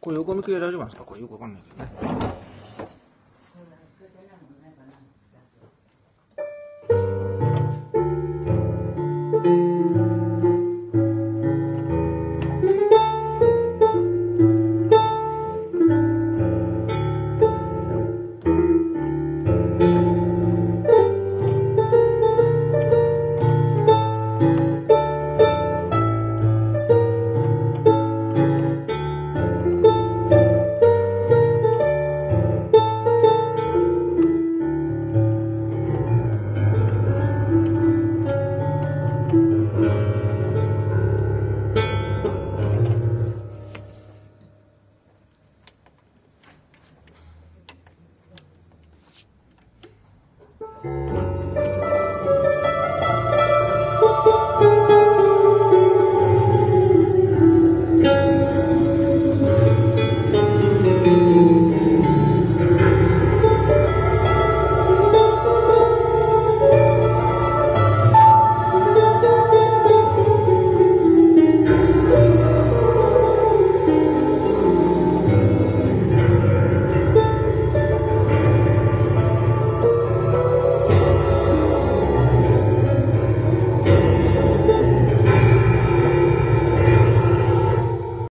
これ横向きで大丈夫なんですかこれよくわかんないですね。Thank mm -hmm. you.